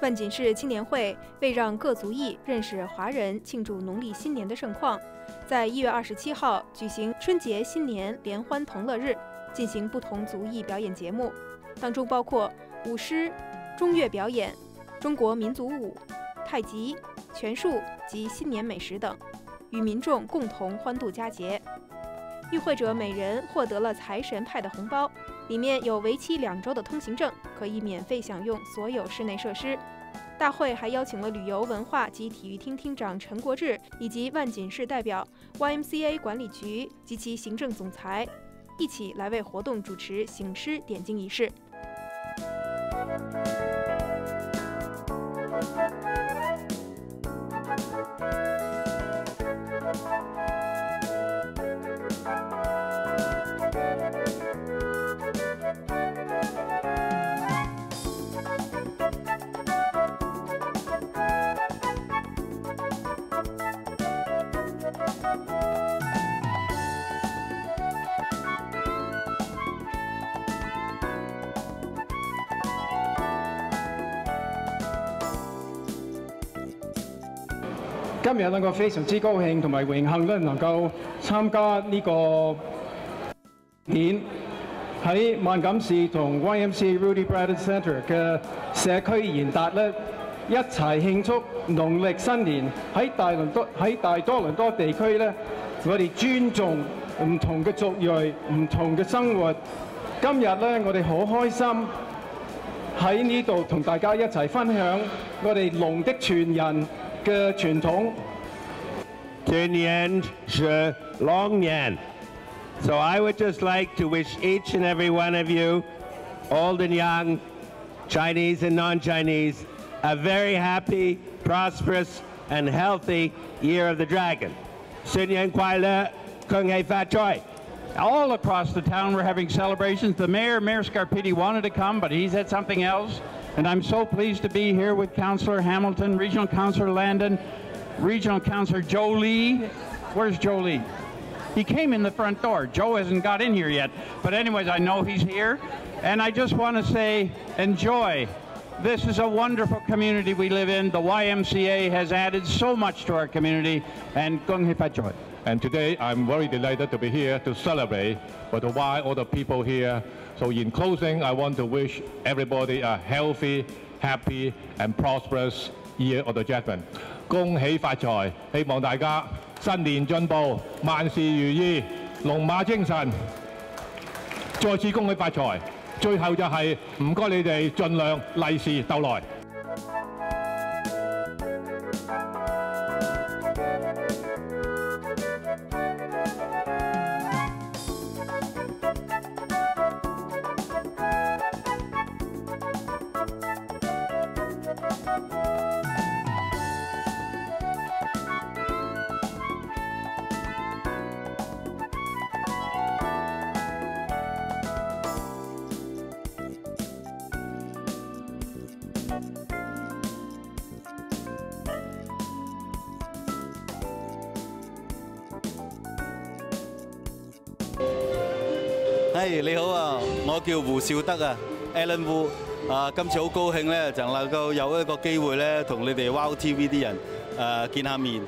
万锦市青年会为让各族裔认识华人庆祝农历新年的盛况，在一月二十七号举行春节新年联欢同乐日，进行不同族裔表演节目，当中包括舞狮、中乐表演、中国民族舞、太极、拳术及新年美食等，与民众共同欢度佳节。与会者每人获得了财神派的红包，里面有为期两周的通行证，可以免费享用所有室内设施。大会还邀请了旅游文化及体育厅厅长陈国志以及万锦市代表、YMCA 管理局及其行政总裁，一起来为活动主持醒狮点睛仪式。今日咧，我非常之高興同埋榮幸咧，能夠參加呢個年喺萬錦市同 YMCA Rudy Bradley Centre 嘅社區研達咧，一齊慶祝農曆新年。喺大倫多喺大多倫多地區咧，我哋尊重唔同嘅族裔、唔同嘅生活。今日咧，我哋好開心喺呢度同大家一齊分享我哋龍的傳人。嘅传统。新年是龙年，so I would just like to wish each and every one of you, old and young, Chinese and non-Chinese, a very happy, prosperous, and healthy year of the dragon. 新年快乐，恭喜发财！All across the town we're having celebrations. The mayor, Mayor Scarpitti, wanted to come, but he said something else. And I'm so pleased to be here with Councillor Hamilton, Regional Councillor Landon, Regional Councillor Joe Lee. Where's Joe Lee? He came in the front door. Joe hasn't got in here yet. But anyways, I know he's here. And I just want to say, enjoy. This is a wonderful community we live in. The YMCA has added so much to our community. And Gung Hei Joy. And today, I'm very delighted to be here to celebrate with the Y, all the people here. So in closing, I want to wish everybody a healthy, happy and prosperous year of the dragon. 恭喜发财，希望大家新年进步，万事如意，龙马精神。再次恭喜发财。 最後就係唔該你哋盡量利是逗來。係你好啊，我叫胡兆德啊，Alan Wu 啊，今次好高興咧，就能夠有一個機會咧，同你哋 Wow TV 啲人誒見下面。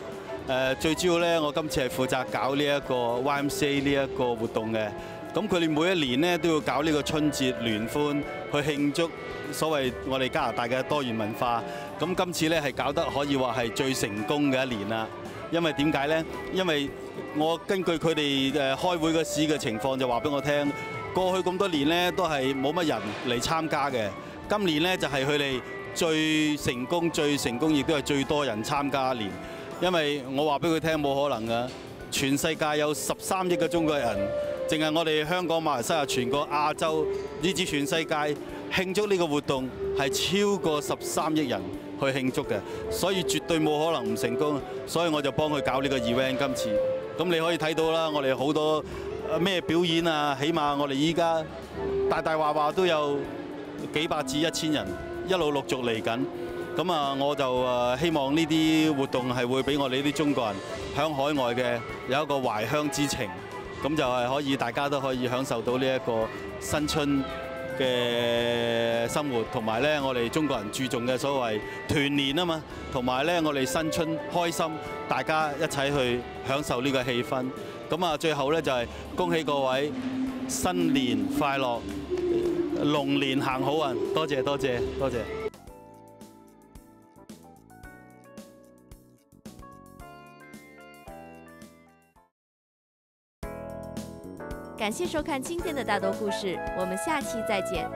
誒最主要咧，我今次係負責搞呢一個 YMCA 呢一個活動嘅。咁佢哋每一年咧都要搞呢個春節聯歡，去慶祝所謂我哋加拿大嘅多元文化。咁今次咧係搞得可以話係最成功嘅一年啦。因為點解咧？因為我根據佢哋誒開會個時嘅情況就話俾我聽，過去咁多年咧都係冇乜人嚟參加嘅。今年咧就係佢哋最成功、最成功，亦都係最多人參加一年。因為我話俾佢聽冇可能㗎，全世界有十三億嘅中國人，淨係我哋香港、馬來西亞、全個亞洲，以至全世界慶祝呢個活動係超過十三億人去慶祝嘅，所以絕對冇可能唔成功。所以我就幫佢搞呢個 event 今次。咁你可以睇到啦，我哋好多咩表演啊，起碼我哋依家大大話話都有幾百至一千人一路陸續嚟緊。咁啊，我就誒希望呢啲活動係會俾我哋啲中國人響海外嘅有一個懷鄉之情，咁就係可以大家都可以享受到呢一個新春嘅生活，同埋咧我哋中國人注重嘅所謂團年啊嘛，同埋咧我哋新春開心，大家一齊去享受呢個氣氛。咁啊，最後咧就係恭喜各位新年快樂，龍年行好運，多謝多謝多謝。感谢收看今天的大多故事，我们下期再见。